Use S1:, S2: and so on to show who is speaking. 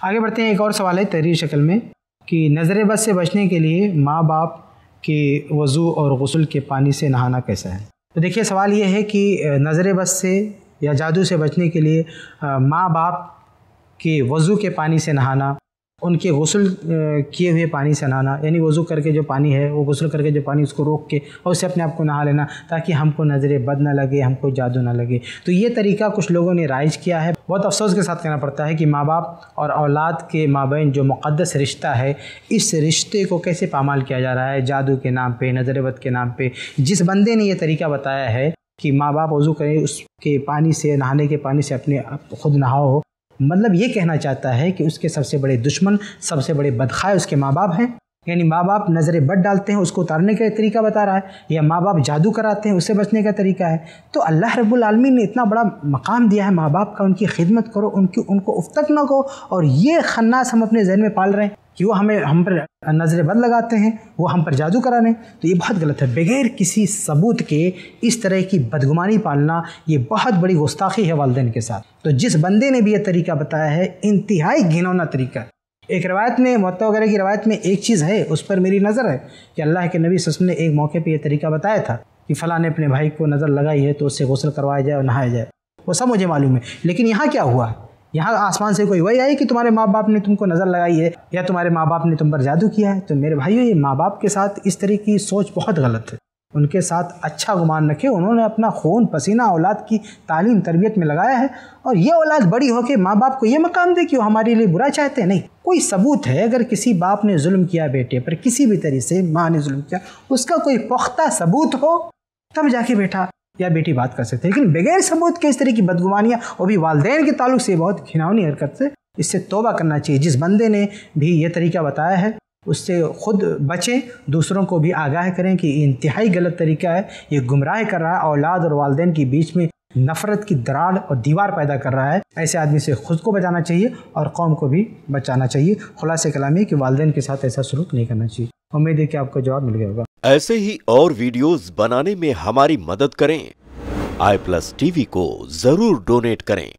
S1: आगे बढ़ते हैं, एक और सवाल है तहरीर शक्ल में, कि नज़र बद से बचने के लिए माँ बाप के वज़ू और गसल के पानी से नहाना कैसा है? तो देखिए, सवाल ये है कि नज़र बद से या जादू से बचने के लिए माँ बाप के वज़ू के पानी से नहाना उनके गसल किए हुए पानी से नहाना, यानी वज़ू करके जो पानी है, वो गसल करके जो पानी उसको रोक के और उससे अपने आप को नहा लेना ताकि हमको नज़र बद ना लगे, हमको जादू ना लगे। तो ये तरीका कुछ लोगों ने राइज किया है। बहुत अफसोस के साथ कहना पड़ता है कि माँ बाप और औलाद के माबेन जो मुक़दस रिश्ता है, इस रिश्ते को कैसे पामाल किया जा रहा है, जादू के नाम पर नज़र बद के नाम पर जिस बंदे ने यह तरीका बताया है कि माँ बाप वज़ू करें, उसके पानी से, नहाने के पानी से अपने खुद नहाओ। मतलब ये कहना चाहता है कि उसके सबसे बड़े दुश्मन, सबसे बड़े बदखाए उसके माँ बाप हैं। यानी माँ बाप नज़रें बद डालते हैं, उसको उतारने का तरीका बता रहा है, या माँ बाप जादू कराते हैं, उससे बचने का तरीका है। तो अल्लाह रब्बुल आलमीन ने इतना बड़ा मकाम दिया है माँ बाप का, उनकी खिदमत करो, उनकी, उनको उफ्तक ना करो और ये खन्नास हम अपने जहन में पाल रहे हैं। कि वो हमें, हम पर नज़र बद लगाते हैं, वो हम पर जादू कराने। तो ये बहुत गलत है। बगैर किसी सबूत के इस तरह की बदगुमानी पालना, ये बहुत बड़ी गुस्ताखी है वालदेन के साथ। तो जिस बंदे ने भी ये तरीका बताया है, इंतहाई घिनौना तरीका। एक रवायत में, मत वगैरह की रवायत में एक चीज़ है, उस पर मेरी नज़र है कि अल्लाह के नबी सस ने एक मौके पर यह तरीका बताया था कि फ़लाँ ने अपने भाई को नज़र लगाई है तो उससे गौसल करवाया जाए और नहाया जाए। वो सब मुझे मालूम है। लेकिन यहाँ क्या हुआ? यहाँ आसमान से कोई वही आई कि तुम्हारे माँ बाप ने तुमको नज़र लगाई है, या तुम्हारे माँ बाप ने तुम पर जादू किया है? तो मेरे भाइयों, ये माँ बाप के साथ इस तरह की सोच बहुत गलत है। उनके साथ अच्छा गुमान रखे। उन्होंने अपना खून, पसीना, औलाद की तालीम तरबियत में लगाया है, और ये औलाद बड़ी होकर माँ बाप को ये मकाम दे कि वो हमारे लिए बुरा चाहते हैं। नहीं, कोई सबूत है अगर किसी बाप ने जुल्म किया बेटे पर, किसी भी तरीके से माँ ने जुल्म किया, उसका कोई पुख्ता सबूत हो, तब जाके बेटा या बेटी बात कर सकते हैं। लेकिन बगैर सबूत के इस तरह की बदगुमानियाँ वो भी वालदेन के ताल्लुक से बहुत घिनौनी हरकत से इससे तोबा करना चाहिए। जिस बंदे ने भी ये तरीका बताया है, उससे खुद बचें, दूसरों को भी आगाह करें कि इंतहाई गलत तरीका है, ये गुमराह कर रहा है, औलाद और वालदेन के बीच में नफ़रत की दरार और दीवार पैदा कर रहा है। ऐसे आदमी से खुद को बचाना चाहिए और कौम को भी बचाना चाहिए। खुलासे कलामी कि वालदेन के साथ ऐसा सलूक नहीं करना चाहिए। उम्मीद है कि आपको जवाब मिल गया होगा।
S2: ऐसे ही और वीडियोस बनाने में हमारी मदद करें। आई प्लस टीवी को ज़रूर डोनेट करें।